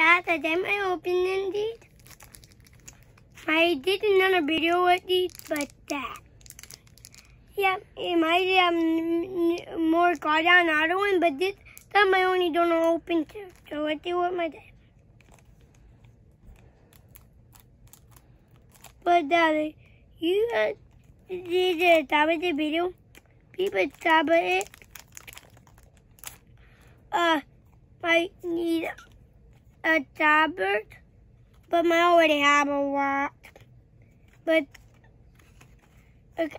Dad, I did my opening these. I did another video with these, but that. Yeah, it might have more got on other one, but this time I only don't open two. So let's do with my dad. But Daddy, you uh, did a the video. People tablet it. Uh, I need a tablet, but I already have a lot. But okay.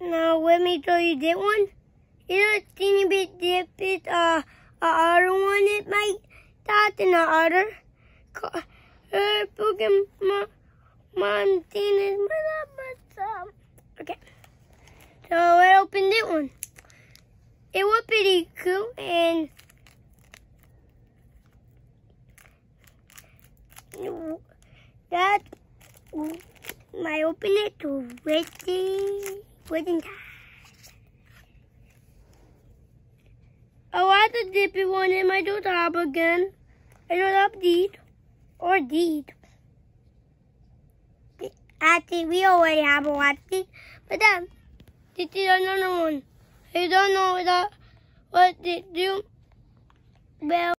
Now let me show you that one. It's a teeny bit different. Uh, other one it might that and the other. Uh, Pokemon Mountain is Okay. So I opened it one. It was and that my opened it to wedding wedding time. Oh, I want the dippy one in my top again. I don't have deed or deed. I think we already have a deed, but then this is another one. I don't know that they do. Well.